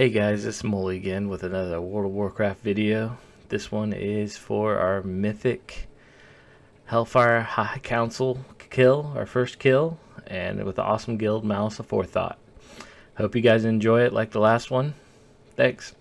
Hey guys, it's Molee again with another World of Warcraft video. This one is for our mythic Hellfire High Council kill, our first kill, and with the awesome guild Malice Aforethought. Hope you guys enjoy it like the last one. Thanks.